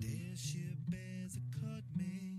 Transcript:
Stairship as it caught me.